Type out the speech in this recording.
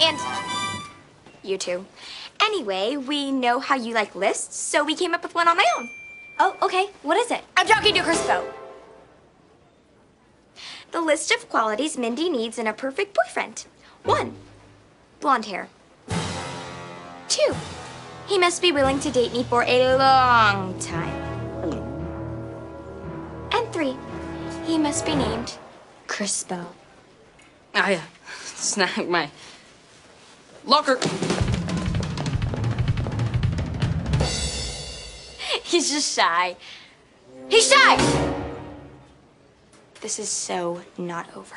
And you too. Anyway, we know how you like lists, so we came up with one on my own. Oh, okay. What is it? I'm talking to Crispo. The list of qualities Mindy needs in a perfect boyfriend. One, blonde hair. Two, he must be willing to date me for a long time. And three, he must be named Crispo. I uh, snagged my locker. He's just shy. He's shy! This is so not over.